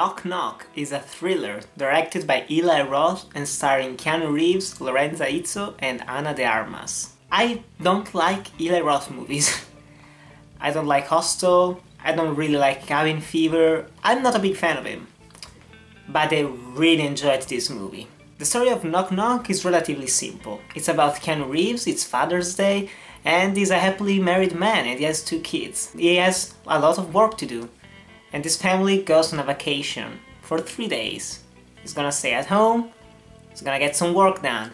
Knock Knock is a thriller directed by Eli Roth and starring Keanu Reeves, Lorenza Izzo and Ana de Armas. I don't like Eli Roth movies. I don't like Hostel, I don't really like Cabin Fever, I'm not a big fan of him. But I really enjoyed this movie. The story of Knock Knock is relatively simple. It's about Keanu Reeves, it's Father's Day, and he's a happily married man and he has two kids. He has a lot of work to do and this family goes on a vacation for three days. He's gonna stay at home, he's gonna get some work done.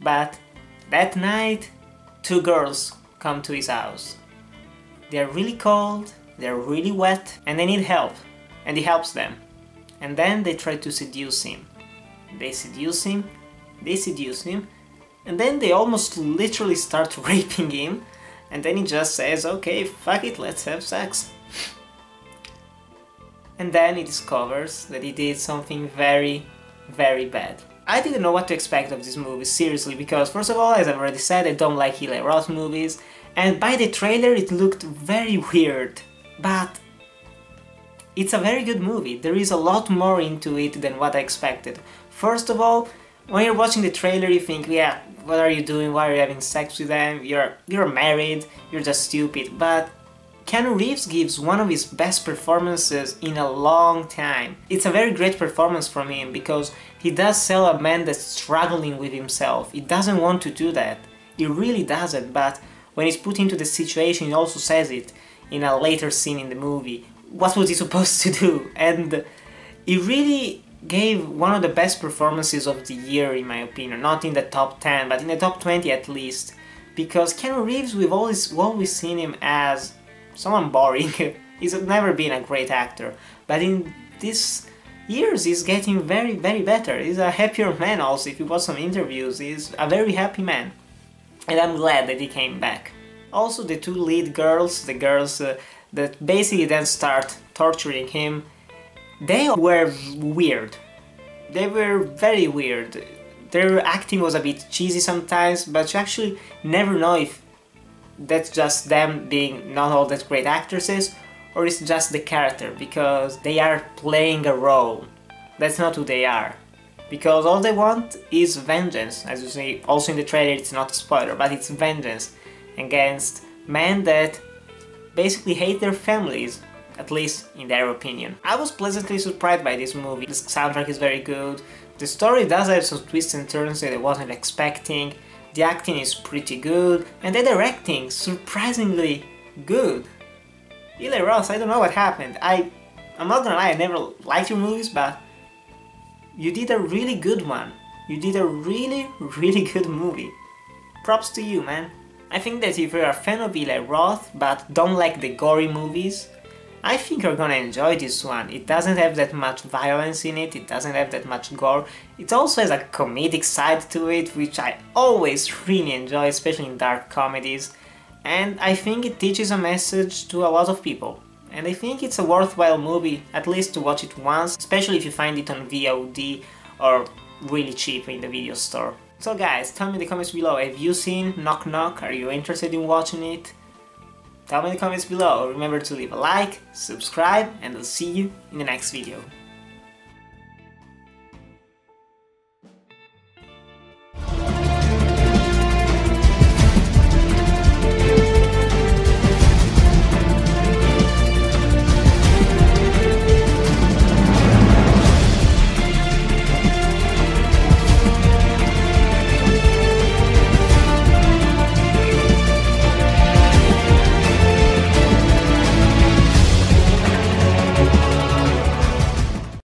But that night, two girls come to his house. They're really cold, they're really wet, and they need help, and he helps them. And then they try to seduce him. They seduce him, they seduce him, and then they almost literally start raping him, and then he just says, okay, fuck it, let's have sex and then he discovers that he did something very, very bad. I didn't know what to expect of this movie, seriously, because first of all, as I've already said, I don't like Eli Roth movies, and by the trailer it looked very weird, but it's a very good movie. There is a lot more into it than what I expected. First of all, when you're watching the trailer you think, yeah, what are you doing, why are you having sex with them, you're, you're married, you're just stupid, but Keanu Reeves gives one of his best performances in a long time. It's a very great performance from him because he does sell a man that's struggling with himself. He doesn't want to do that. He really doesn't, but when he's put into the situation, he also says it in a later scene in the movie. What was he supposed to do? And he really gave one of the best performances of the year, in my opinion. Not in the top 10, but in the top 20 at least. Because Keanu Reeves, we've always, always seen him as someone boring. he's never been a great actor, but in these years he's getting very, very better. He's a happier man also, if you watch some interviews, he's a very happy man. And I'm glad that he came back. Also the two lead girls, the girls uh, that basically then start torturing him, they were weird. They were very weird. Their acting was a bit cheesy sometimes, but you actually never know if that's just them being not all that great actresses or it's just the character because they are playing a role. That's not who they are. Because all they want is vengeance. As you see, also in the trailer it's not a spoiler, but it's vengeance against men that basically hate their families, at least in their opinion. I was pleasantly surprised by this movie. The soundtrack is very good. The story does have some twists and turns that I wasn't expecting the acting is pretty good, and the directing surprisingly good. Eli Roth, I don't know what happened. I, I'm not gonna lie, I never liked your movies, but you did a really good one. You did a really, really good movie. Props to you, man. I think that if you're a fan of Eli Roth, but don't like the gory movies, I think you're gonna enjoy this one. It doesn't have that much violence in it, it doesn't have that much gore. It also has a comedic side to it, which I always really enjoy, especially in dark comedies. And I think it teaches a message to a lot of people. And I think it's a worthwhile movie, at least to watch it once, especially if you find it on VOD or really cheap in the video store. So guys, tell me in the comments below, have you seen Knock Knock? Are you interested in watching it? Tell me in the comments below. Remember to leave a like, subscribe, and I'll see you in the next video.